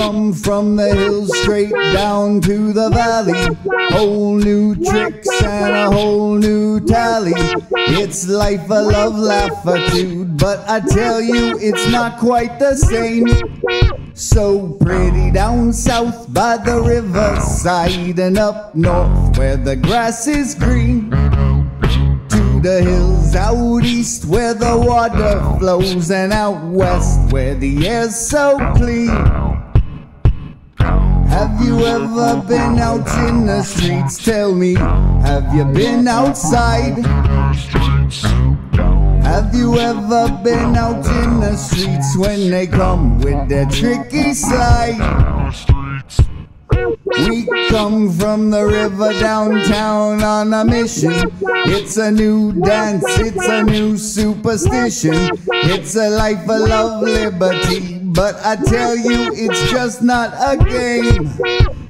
from the hills straight down to the valley. Whole new tricks and a whole new tally. It's life, a love, laughtitude, but I tell you, it's not quite the same. So pretty down south by the riverside and up north where the grass is green. To the hills out east where the water flows and out west where the air's so clean. Have you ever been out in the streets? Tell me, have you been outside? Have you ever been out in the streets when they come with their tricky slide? We come from the river downtown on a mission. It's a new dance, it's a new superstition. It's a life of love, liberty. But I tell you, it's just not a game.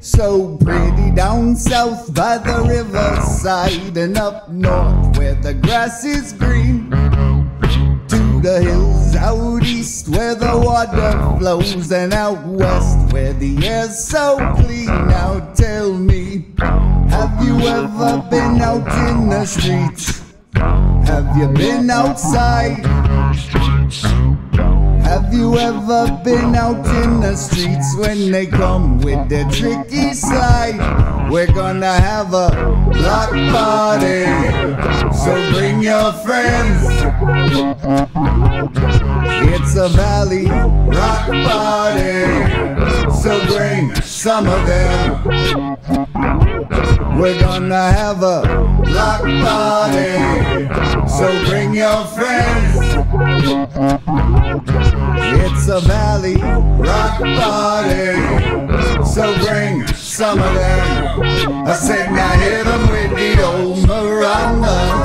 So pretty down south by the riverside and up north where the grass is green. To the hills out east where the water flows and out west where the air's so clean. Now tell me, have you ever been out in the streets? Have you been outside? Have you ever been out in the streets when they come with their tricky slide? We're gonna have a block party, so bring your friends. It's a valley rock party, so bring some of them. We're gonna have a block party, so bring your friends. It's a valley rock party, so bring some of them. I said, now hit 'em with the old maracas.